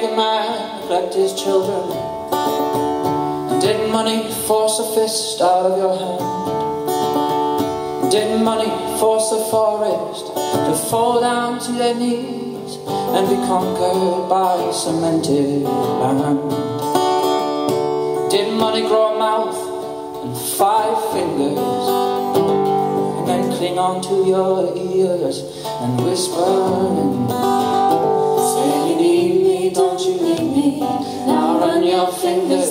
make a man neglect children? Did money force a fist out of your hand? Did money force a forest to fall down to their knees and be conquered by cemented land? Did money grow a mouth and five fingers and then cling onto your ears and whisper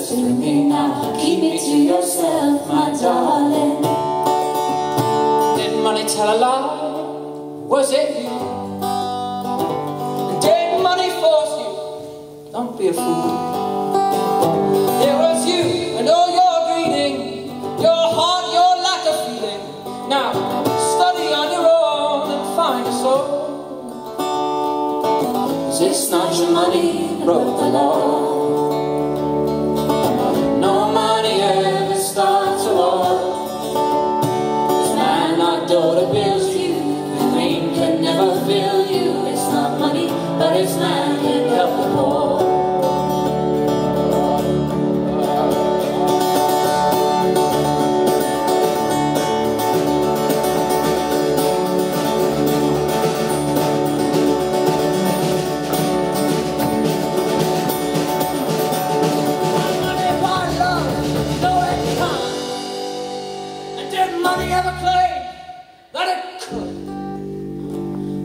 keep me to yourself, my darling. Did money tell a lie? Was it? Did money force you? Don't be a fool. It was you and all your your heart, your lack of feeling. Now study on your own and find this not your money broke the law?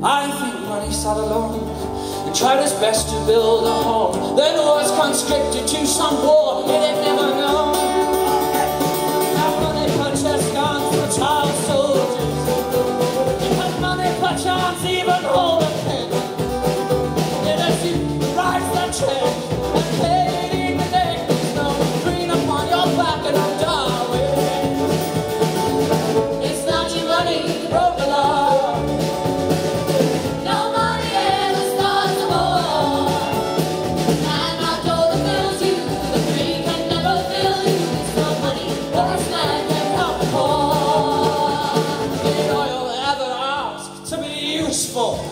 I think money sat alone and tried his best to build a home. Then was conscripted to some war it had never known.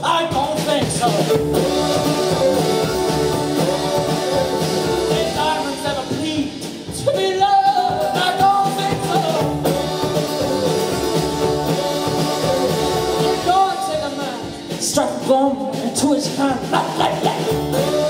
I don't think so. Diamonds? I don't think so. And take a man, strap a bomb into his hand, like that.